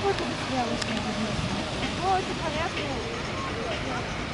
работу быстрее очень Вот, Ну, это понятно.